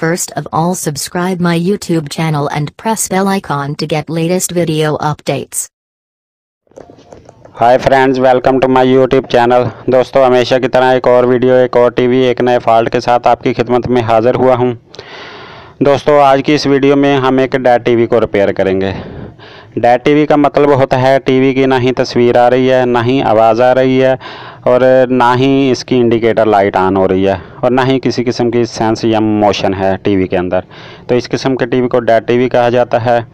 First of all, subscribe my YouTube channel and press bell icon to get latest video updates. Hi friends welcome to my YouTube channel दोस्तों, हमेशा की तरह एक और video एक और टीवी एक नए फॉल्ट के साथ आपकी खिदमत में हाज़िर हुआ हूँ। दोस्तों, आज की इस वीडियो में हम एक डैड टीवी को रिपेयर करेंगे। डैड टीवी का मतलब होता है टीवी की ना ही तस्वीर आ रही है, ना ही आवाज़ आ रही है और ना ही इसकी इंडिकेटर लाइट ऑन हो रही है और ना ही किसी किस्म की सेंस या मोशन है टीवी के अंदर। तो इस किस्म के टीवी को डैड टीवी कहा जाता है।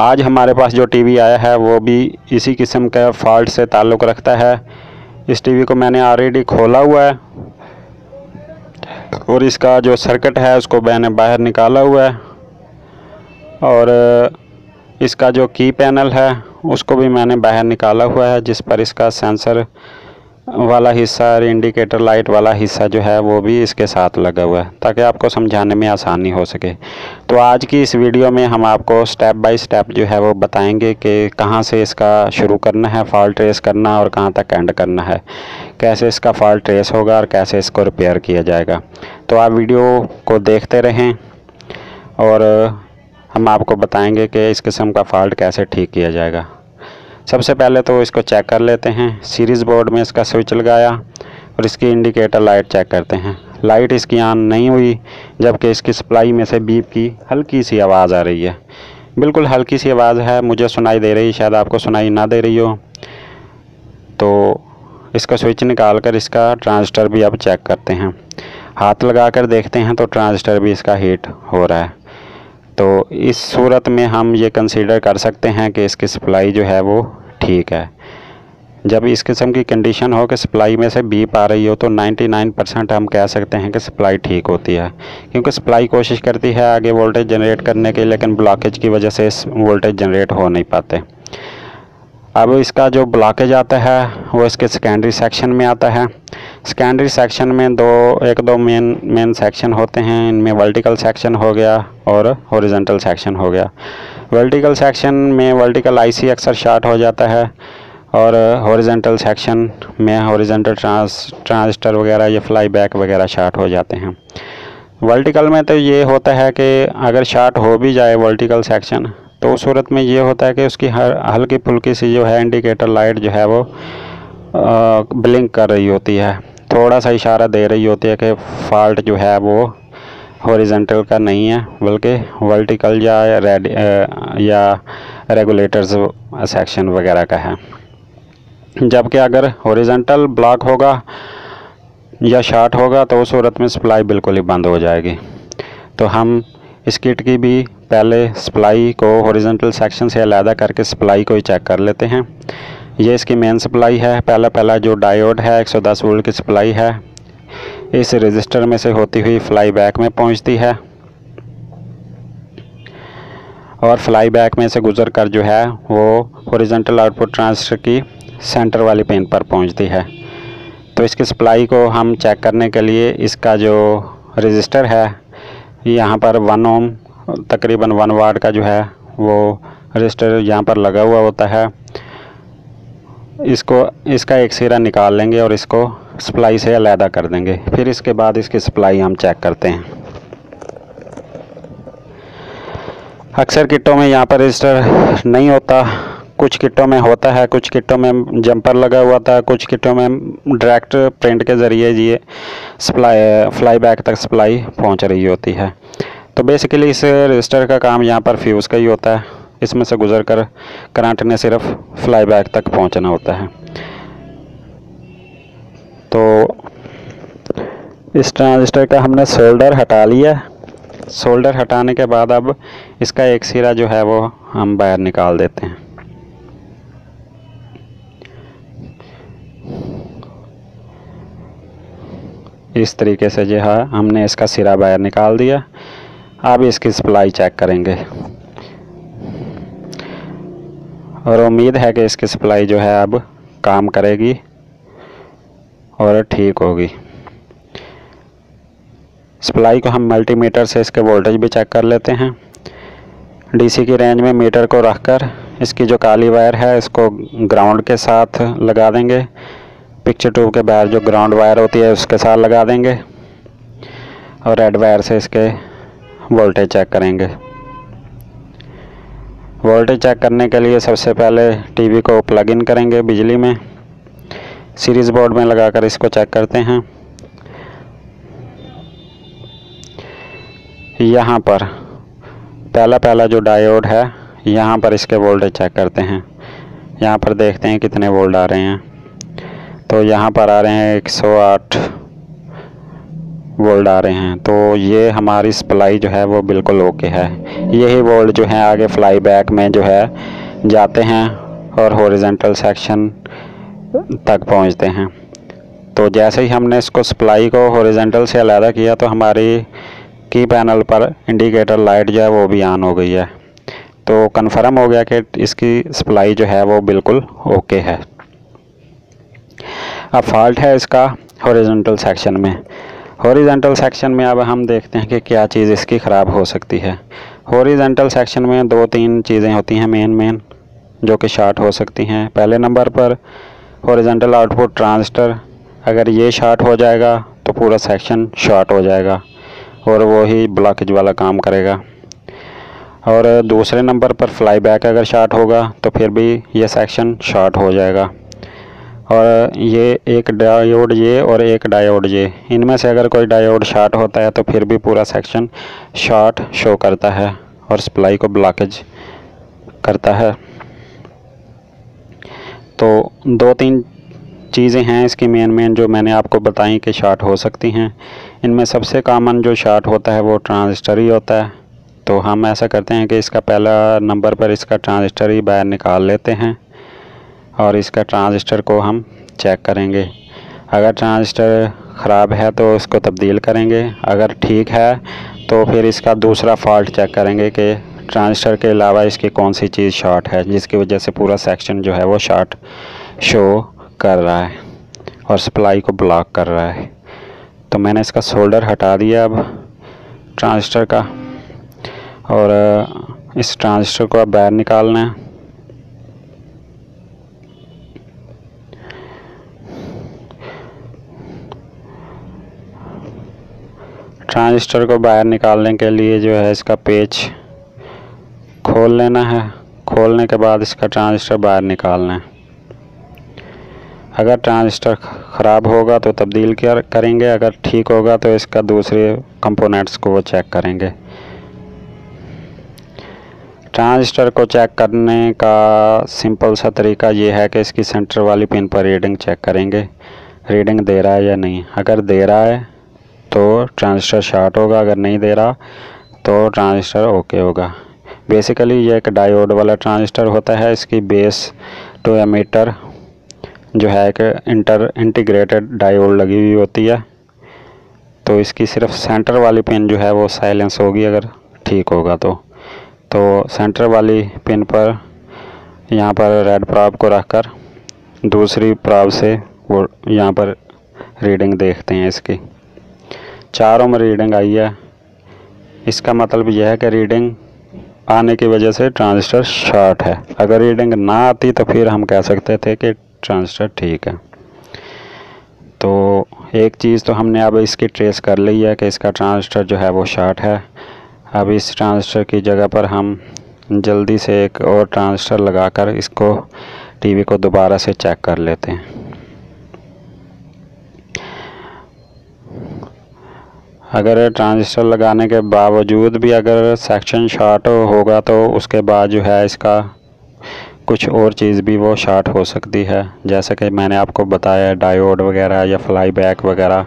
आज हमारे पास जो टीवी आया है, वो भी इसी किस्म के फॉल्ट से ताल्लुक़ रखता है। इस टीवी को मैंने ऑलरेडी खोला हुआ है और इसका जो सर्किट है, उसको मैंने बाहर निकाला हुआ है। और इसका जो की पैनल है, उसको भी मैंने बाहर निकाला हुआ है, जिस पर इसका सेंसर वाला हिस्सा इंडिकेटर लाइट वाला हिस्सा जो है, वो भी इसके साथ लगा हुआ है, ताकि आपको समझाने में आसानी हो सके। तो आज की इस वीडियो में हम आपको स्टेप बाय स्टेप जो है, वो बताएँगे कि कहाँ से इसका शुरू करना है फॉल्ट ट्रेस करना और कहाँ तक एंड करना है। कैसे इसका फॉल्ट ट्रेस होगा और कैसे इसको रिपेयर किया जाएगा। तो आप वीडियो को देखते रहें, और हम आपको बताएँगे कि इस किस्म का फॉल्ट कैसे ठीक किया जाएगा। सबसे पहले तो इसको चेक कर लेते हैं। सीरीज़ बोर्ड में इसका स्विच लगाया और इसकी इंडिकेटर लाइट चेक करते हैं। लाइट इसकी ऑन नहीं हुई, जबकि इसकी सप्लाई में से बीप की हल्की सी आवाज़ आ रही है। बिल्कुल हल्की सी आवाज़ है, मुझे सुनाई दे रही, शायद आपको सुनाई ना दे रही हो। तो इसका स्विच निकाल कर इसका ट्रांजिस्टर भी अब चेक करते हैं। हाथ लगा कर देखते हैं तो ट्रांजिस्टर भी इसका हीट हो रहा है। तो इस सूरत में हम ये कंसीडर कर सकते हैं कि इसकी सप्लाई जो है वो ठीक है। जब इस किस्म की कंडीशन हो कि सप्लाई में से बीप आ रही हो तो 99 परसेंट हम कह सकते हैं कि सप्लाई ठीक होती है। क्योंकि सप्लाई कोशिश करती है आगे वोल्टेज जनरेट करने की, लेकिन ब्लॉकेज की वजह से इस वोल्टेज जनरेट हो नहीं पाते। अब इसका जो ब्लॉकेज आता है, वो इसके सेकेंडरी सेक्शन में आता है। सेकेंडरी सेक्शन में दो, एक, दो मेन मेन सेक्शन होते हैं। इनमें वर्टिकल सेक्शन हो गया और हॉरिजॉन्टल सेक्शन हो गया। वर्टिकल सेक्शन में वर्टिकल आईसी अक्सर शार्ट हो जाता है और हॉरिजॉन्टल सेक्शन में हॉरिजॉन्टल ट्रांस ट्रांजिस्टर वगैरह या फ्लाई बैक वगैरह शार्ट हो जाते हैं। वर्टिकल में तो ये होता है कि अगर शार्ट हो भी जाए वर्टिकल सेक्शन तो उस सूरत में ये होता है कि उसकी हर हल्की फुल्की सी जो है इंडिकेटर लाइट जो है वो ब्लिंक कर रही होती है। थोड़ा सा इशारा दे रही होती है कि फॉल्ट जो है वो हॉरिजेंटल का नहीं है, बल्कि वर्टिकल या रेड या रेगुलेटर्स सेक्शन वगैरह का है। जबकि अगर हॉरिजेंटल ब्लॉक होगा या शार्ट होगा तो उस सूरत में सप्लाई बिल्कुल ही बंद हो जाएगी। तो हम इस किट की भी पहले सप्लाई को हॉरिजेंटल सेक्शन से अलहदा करके सप्लाई को ही चेक कर लेते हैं। ये इसकी मेन सप्लाई है। पहला पहला जो डायोड है 110 वोल्ट की सप्लाई है। इस रजिस्टर में से होती हुई फ्लाई बैक में पहुँचती है। और फ्लाई बैक में से गुजर कर जो है, वो ओरिजेंटल आउटपुट ट्रांसफ़र की सेंटर वाली पेन पर पहुँचती है। तो इसकी सप्लाई को हम चेक करने के लिए इसका जो रजिस्टर है, यहाँ पर वन ओम तकरीबन वन वाट का जो है, वो रजिस्टर यहाँ पर लगा हुआ होता है। इसको, इसका एक सिरा निकाल लेंगे और इसको सप्लाई से अलहदा कर देंगे। फिर इसके बाद इसकी सप्लाई हम चेक करते हैं। अक्सर किटों में यहाँ पर रजिस्टर नहीं होता। कुछ किटों में होता है, कुछ किटों में जंपर लगा हुआ था, कुछ किटों में डायरेक्ट प्रिंट के ज़रिए ये सप्लाई, फ्लाई बैक तक सप्लाई पहुँच रही होती है। तो बेसिकली इस रजिस्टर का काम यहाँ पर फ्यूज़ का ही होता है। इसमें से गुजर कर करंट ने सिर्फ़ फ्लाई बैक तक पहुँचना होता है। तो इस ट्रांजिस्टर का हमने सोल्डर हटा लिया। सोल्डर हटाने के बाद अब इसका एक सिरा जो है वो हम बाहर निकाल देते हैं। इस तरीके से जो है हमने इसका सिरा बाहर निकाल दिया। अब इसकी सप्लाई चेक करेंगे। और उम्मीद है कि इसकी सप्लाई जो है अब काम करेगी और ठीक होगी। सप्लाई को हम मल्टीमीटर से इसके वोल्टेज भी चेक कर लेते हैं। डीसी की रेंज में मीटर को रखकर इसकी जो काली वायर है, इसको ग्राउंड के साथ लगा देंगे। पिक्चर ट्यूब के बाहर जो ग्राउंड वायर होती है, उसके साथ लगा देंगे और रेड वायर से इसके वोल्टेज चेक करेंगे। वोल्टेज चेक करने के लिए सबसे पहले टीवी को प्लग इन करेंगे बिजली में। सीरीज़ बोर्ड में लगाकर इसको चेक करते हैं। यहाँ पर, पहला पहला जो डायोड है, यहाँ पर इसके वोल्टेज चेक करते हैं। यहाँ पर देखते हैं कितने वोल्ट आ रहे हैं। तो यहाँ पर आ रहे हैं 108 वोल्ट आ रहे हैं तो ये हमारी सप्लाई जो है वो बिल्कुल ओके है। यही वोल्ट जो है आगे फ्लाई बैक में जो है जाते हैं और हॉरिजेंटल सेक्शन तक पहुँचते हैं। तो जैसे ही हमने इसको सप्लाई को हॉरिजेंटल से अलहदा किया तो हमारी की पैनल पर इंडिकेटर लाइट जो है वो भी ऑन हो गई है। तो कन्फर्म हो गया कि इसकी सप्लाई जो है वो बिल्कुल ओके है। अब फॉल्ट है इसका हॉरिजेंटल सेक्शन में। हॉरिजेंटल सेक्शन में अब हम देखते हैं कि क्या चीज़ इसकी ख़राब हो सकती है। हॉरिजेंटल सेक्शन में दो तीन चीज़ें होती हैं मेन मेन जो कि शार्ट हो सकती हैं। पहले नंबर पर हॉरिजेंटल आउटपुट ट्रांजिस्टर, अगर ये शार्ट हो जाएगा तो पूरा सेक्शन शार्ट हो जाएगा और वो ही ब्लॉकेज वाला काम करेगा। और दूसरे नंबर पर फ्लाई बैक अगर शार्ट होगा तो फिर भी ये सेक्शन शार्ट हो जाएगा। और ये एक डायोड ये और एक डायोड ये इनमें से अगर कोई डायोड शार्ट होता है तो फिर भी पूरा सेक्शन शॉर्ट शो करता है और सप्लाई को ब्लॉकेज करता है। तो दो तीन चीज़ें हैं इसकी मेन मेन जो मैंने आपको बताई कि शार्ट हो सकती हैं। इनमें सबसे कॉमन जो शार्ट होता है, वो ट्रांजिस्टर ही होता है। तो हम ऐसा करते हैं कि इसका पहला नंबर पर इसका ट्रांजिस्टर ही बाहर निकाल लेते हैं। और इसका ट्रांजिस्टर को हम चेक करेंगे। अगर ट्रांजिस्टर ख़राब है तो इसको तब्दील करेंगे। अगर ठीक है तो फिर इसका दूसरा फॉल्ट चेक करेंगे कि ट्रांजिस्टर के अलावा इसकी कौन सी चीज़ शॉर्ट है, जिसकी वजह से पूरा सेक्शन जो है वो शॉर्ट शो कर रहा है और सप्लाई को ब्लॉक कर रहा है। तो मैंने इसका सोल्डर हटा दिया अब ट्रांजिस्टर का और इस ट्रांजिस्टर को अब बाहर निकालना है। ट्रांजिस्टर को बाहर निकालने के लिए जो है इसका पेच खोल लेना है। खोलने के बाद इसका ट्रांजिस्टर बाहर निकालना है। अगर ट्रांजिस्टर ख़राब होगा तो तब्दील करेंगे। अगर ठीक होगा तो इसका दूसरे कंपोनेंट्स को वो चेक करेंगे। ट्रांजिस्टर को चेक करने का सिंपल सा तरीका ये है कि इसकी सेंटर वाली पिन पर रीडिंग चेक करेंगे। रीडिंग दे रहा है या नहीं? अगर दे रहा है तो ट्रांजिस्टर शार्ट होगा, अगर नहीं दे रहा तो ट्रांजिस्टर ओके होगा। बेसिकली ये एक डायोड वाला ट्रांजिस्टर होता है, इसकी बेस टू एमीटर जो है एक इंटर इंटीग्रेटेड डायोड लगी हुई होती है। तो इसकी सिर्फ़ सेंटर वाली पिन जो है वो साइलेंस होगी, अगर ठीक होगा तो। तो सेंटर वाली पिन पर यहाँ पर रेड प्रॉब को रखकर दूसरी प्रॉब से वो यहाँ पर रीडिंग देखते हैं इसकी। चारों में रीडिंग आई है। इसका मतलब यह है कि रीडिंग आने की वजह से ट्रांजिस्टर शॉर्ट है। अगर रीडिंग ना आती तो फिर हम कह सकते थे कि ट्रांजिस्टर ठीक है। तो एक चीज़ तो हमने अब इसकी ट्रेस कर ली है कि इसका ट्रांजिस्टर जो है वो शॉर्ट है। अब इस ट्रांजिस्टर की जगह पर हम जल्दी से एक और ट्रांजिस्टर लगाकर इसको टीवी को दोबारा से चेक कर लेते हैं। अगर ट्रांजिस्टर लगाने के बावजूद भी अगर सेक्शन शॉर्ट होगा तो उसके बाद जो है इसका कुछ और चीज़ भी वो शॉर्ट हो सकती है। जैसे कि मैंने आपको बताया डायोड वगैरह या फ्लाई बैक वगैरह।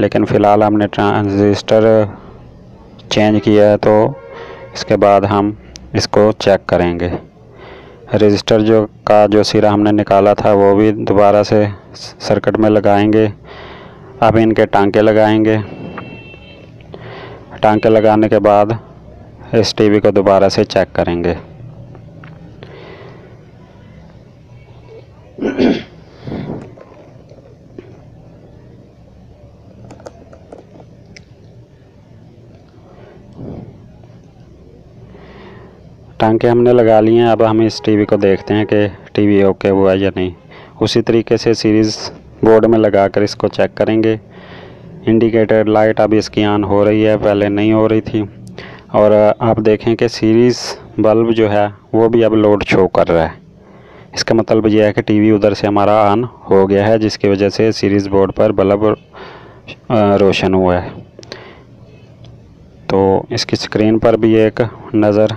लेकिन फ़िलहाल हमने ट्रांजिस्टर चेंज किया है तो इसके बाद हम इसको चेक करेंगे। रजिस्टर जो का जो सिरा हमने निकाला था वो भी दोबारा से सर्किट में लगाएँगे। अब इनके टांके लगाएँगे। टांके लगाने के बाद इस टीवी को दोबारा से चेक करेंगे। टांके हमने लगा लिए हैं, अब हम इस टीवी को देखते हैं कि टीवी ओके हुआ या नहीं। उसी तरीके से सीरीज़ बोर्ड में लगाकर इसको चेक करेंगे। इंडिकेटर लाइट अब इसकी ऑन हो रही है, पहले नहीं हो रही थी। और आप देखें कि सीरीज़ बल्ब जो है, वो भी अब लोड शो कर रहा है। इसका मतलब यह है कि टीवी उधर से हमारा ऑन हो गया है, जिसकी वजह से सीरीज़ बोर्ड पर बल्ब रोशन हुआ है। तो इसकी स्क्रीन पर भी एक नज़र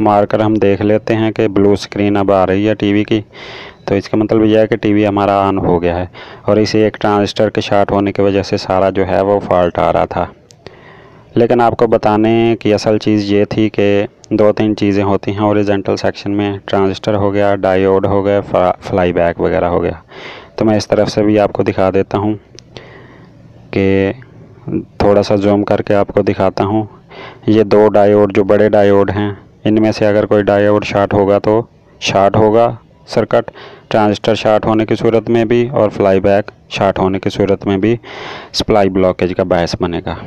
मारकर हम देख लेते हैं कि ब्लू स्क्रीन अब आ रही है टीवी की। तो इसका मतलब यह है कि टीवी हमारा ऑन हो गया है। और इसे एक ट्रांजिस्टर के शार्ट होने की वजह से सारा जो है वो फॉल्ट आ रहा था। लेकिन आपको बताने की असल चीज़ ये थी कि दो तीन चीज़ें होती हैं। ओरिजेंटल सेक्शन में ट्रांजिस्टर हो गया डायोड हो गया फ्लाई बैक वगैरह हो गया। तो मैं इस तरफ़ से भी आपको दिखा देता हूँ कि थोड़ा सा जूम करके आपको दिखाता हूँ। ये दो डायोड जो बड़े डायोड हैं, इनमें से अगर कोई डायोड शार्ट होगा तो शार्ट होगा। सर्किट, ट्रांजिस्टर शार्ट होने की सूरत में भी और फ्लाई बैक शार्ट होने की सूरत में भी सप्लाई ब्लॉकेज का बायस बनेगा।